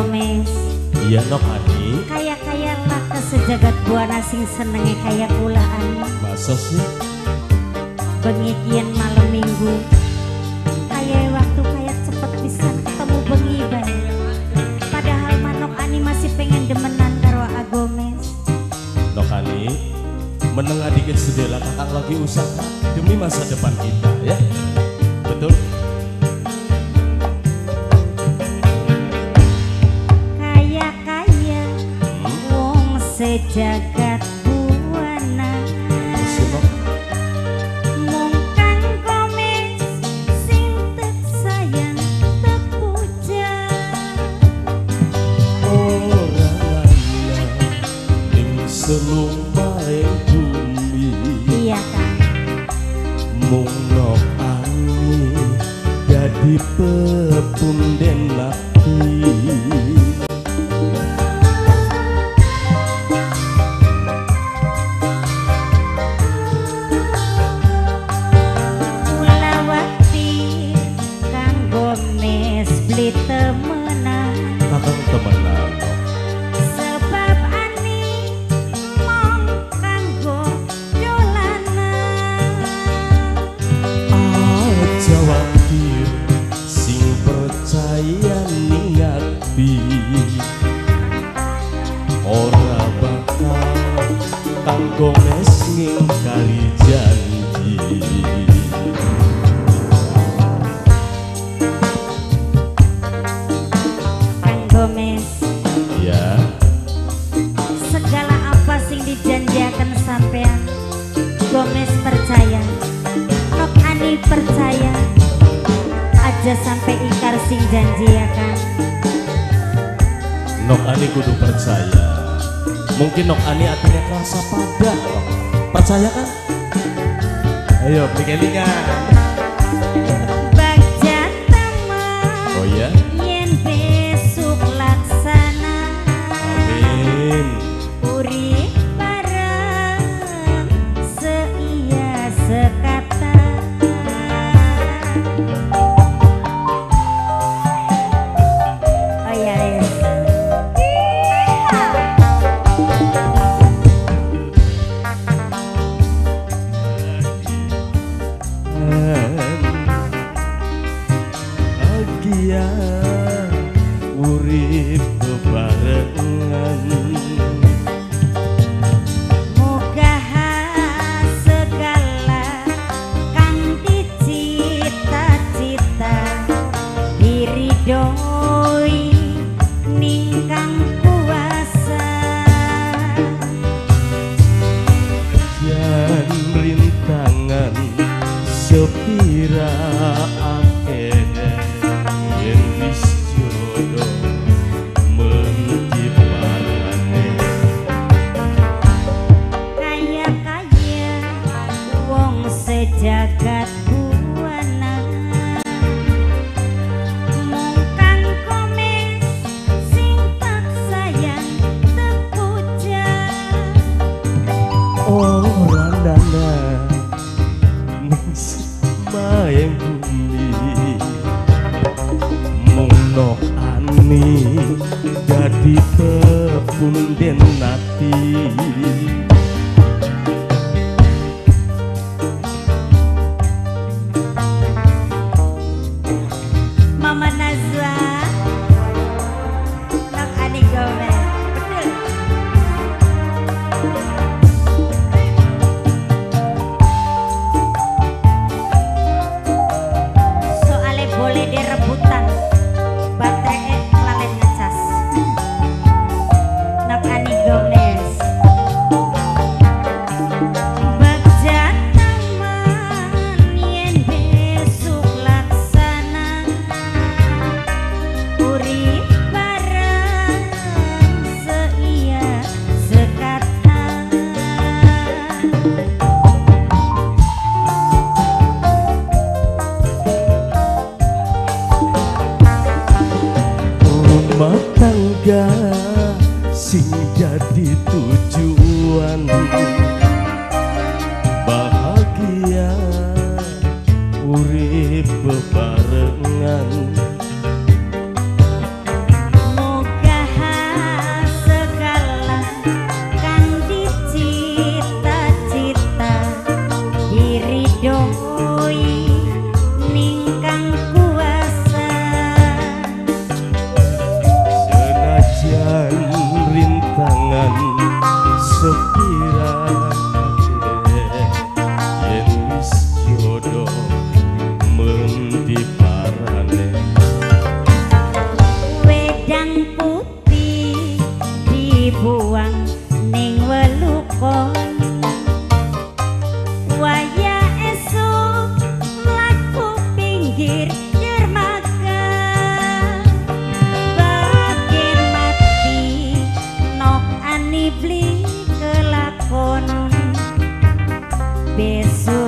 Gomez Iya nok Ani Kaya-kaya lah sejagat buana sing senenge kaya pula Ani Masa sih? Bengikian malam minggu. Kaya waktu kaya cepet bisa ketemu bengi bae. Padahal manok Ani masih pengen demenan karo Gomez Nok Ani Meneng adiknya sedela kakak lagi usaha Demi masa depan sejagat buana Masih nok Mung kang Gomez sing tek sayang tek puja Ing bumi. Iya kan Mung Ani Jadi pepunden laki sing janji ya kan Nok Ani kudu percaya. Mungkin Nok Ani akhirnya kerasa pada percaya kan ayo kelingan Bagja taman. Oh ya yen besok laksana. Amin. Urip bareng seia sekata Mas é pinggir dermaga. Bagen mati nok anibli kelakon besok